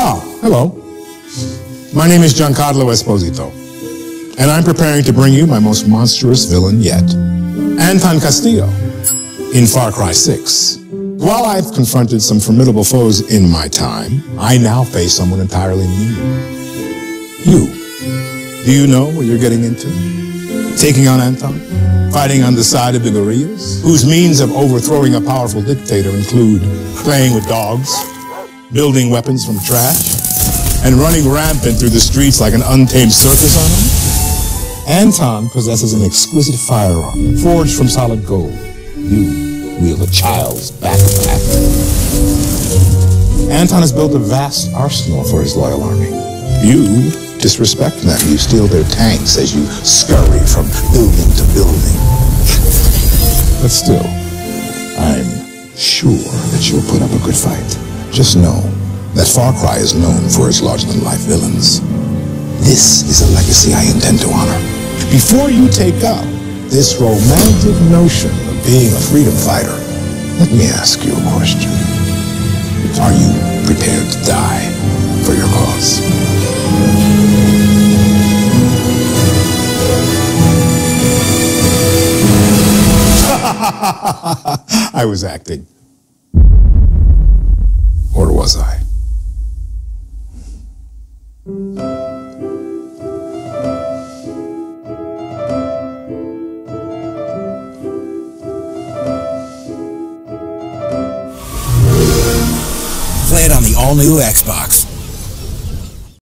Ah, hello. My name is Giancarlo Esposito, and I'm preparing to bring you my most monstrous villain yet, Anton Castillo, in Far Cry 6. While I've confronted some formidable foes in my time, I now face someone entirely new. You. Do you know what you're getting into? Taking on Anton? Fighting on the side of the guerrillas? Whose means of overthrowing a powerful dictator include playing with dogs, building weapons from trash, and running rampant through the streets like an untamed circus animal? Anton possesses an exquisite firearm forged from solid gold. You wield a child's backpack. Anton has built a vast arsenal for his loyal army. You disrespect them. You steal their tanks as you scurry from building to building. But still, I'm sure that you'll put up a good fight. Just know that Far Cry is known for its larger-than-life villains. This is a legacy I intend to honor. Before you take up this romantic notion of being a freedom fighter, let me ask you a question. Are you prepared to die for your cause? I was acting. Or was I? Play it on the all-new Xbox.